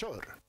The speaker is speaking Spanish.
Shore.